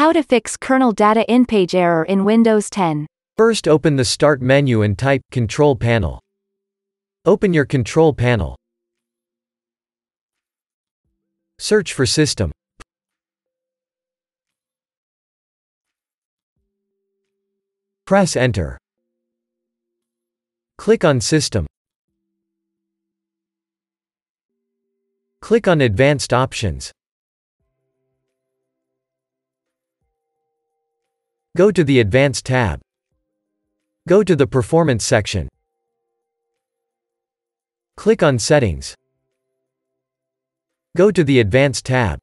How to fix kernel data in-page error in Windows 10. First open the Start menu and type Control Panel. Open your Control Panel. Search for System. Press Enter. Click on System. Click on Advanced Options. Go to the Advanced tab. Go to the Performance section. Click on Settings. Go to the Advanced tab.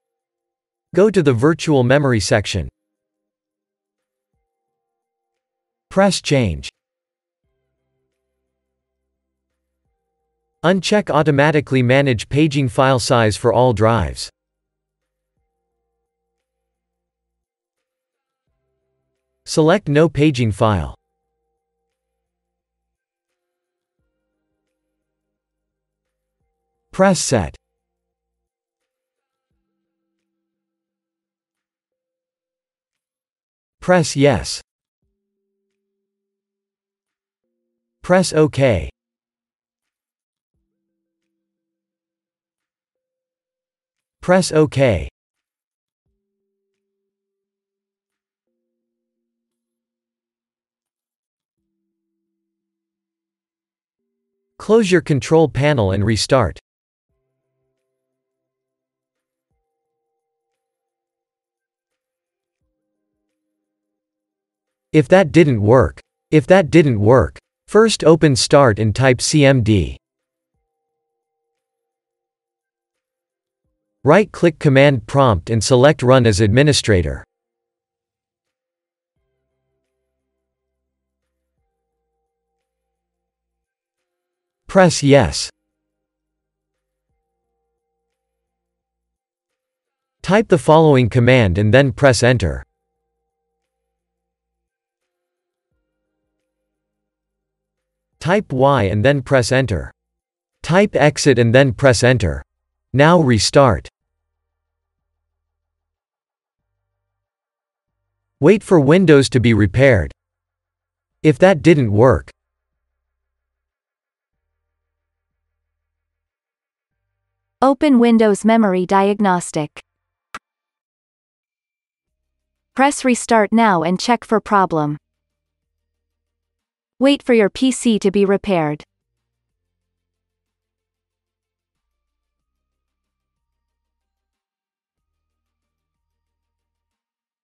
Go to the Virtual Memory section. Press Change. Uncheck Automatically manage paging file size for all drives. Select No paging file. Press Set. Press Yes. Press OK. Press OK. Close your control panel and restart. If that didn't work. If that didn't work. First open Start and type CMD. Right-click Command Prompt and select Run as Administrator. Press Yes. Type the following command and then press Enter. Type Y and then press Enter. Type Exit and then press Enter. Now restart. Wait for Windows to be repaired. If that didn't work, Open Windows Memory Diagnostic. Press Restart now and check for problem. Wait for your PC to be repaired.